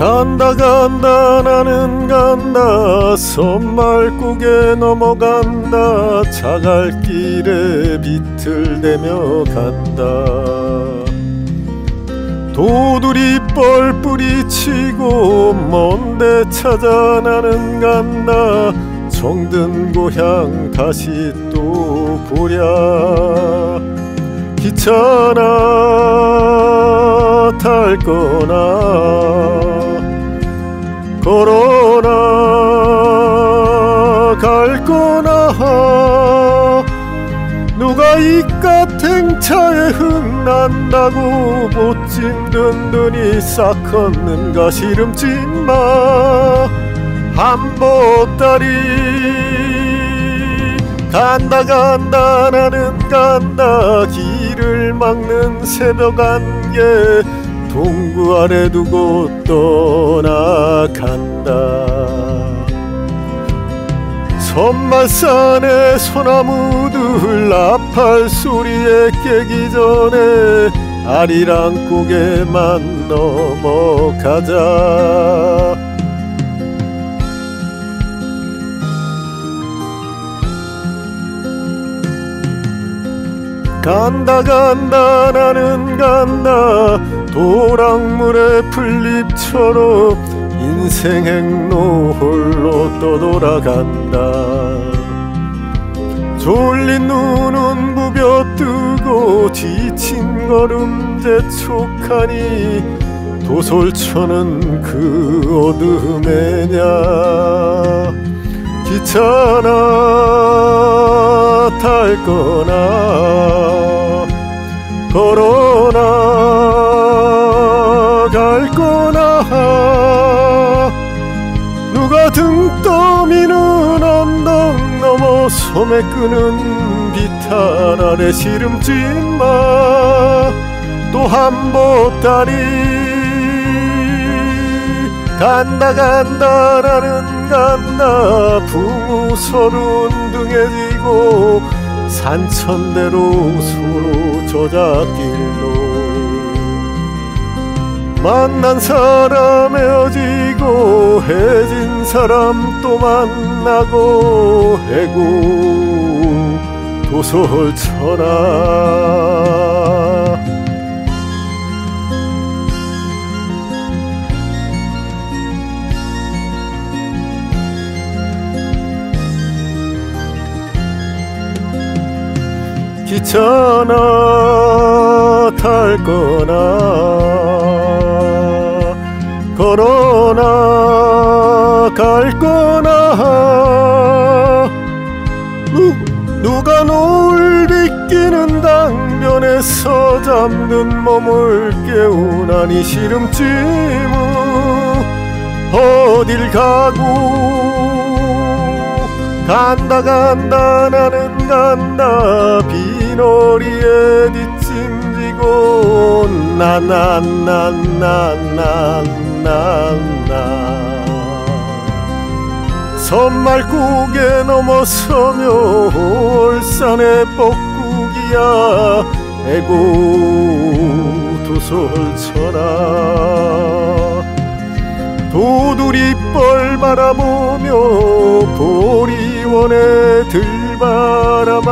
간다 간다 나는 간다. 섬말국에 넘어간다. 자갈길에 비틀대며 간다. 도두리 뻘 뿌리 치고 먼데 찾아 나는 간다. 정든 고향 다시 또 보랴. 기차나 탈 거나 걸어나 갈 거나 누가 이깟 행차에 흥난다고 못진 든든히 싹 걷는가 시름짓마. 한보따리 간다 간다 나는 간다. 길을 막는 새벽 안개 동구 아래 두고 떠나간다. 섬말산의 소나무들 나팔 소리에 깨기 전에 아리랑 고개만 넘어가자. 간다 간다 나는 간다 도랑물의 풀잎처럼 인생 행로 홀로 떠돌아간다. 졸린 눈은 부벼뜨고 지친 걸음 재촉하니 도솔천은 그 어둠에냐. 기차나 탈 거나 걸어 소매 끄는 비탄 아래 시름짓마. 또 한 보따리 간다 간다 나는 간다 붕우서른 등에 지고 산천대로 서로 저잣길로 만난 사람 헤어지고 해진 사람 또 만나고 해고 도솔천하 기차나 탈 거나 걸어나 갈 거나 누, 누가 노을 비끼는 강변에서 잠든 몸을 깨우나니 시름찜은 어딜 가고. 간다 간다 나는 간다. 비놀이에 뒷짐지고 나나나나나 나나 섬말국에 넘어서며 올산의 뻐꾸기야. 에고 도솔쳐라. 도두리 뻘 바라보며 보리원에 들바라마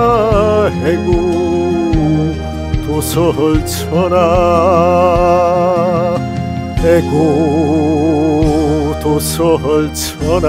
해고 도설쳐라. 해고 도설쳐라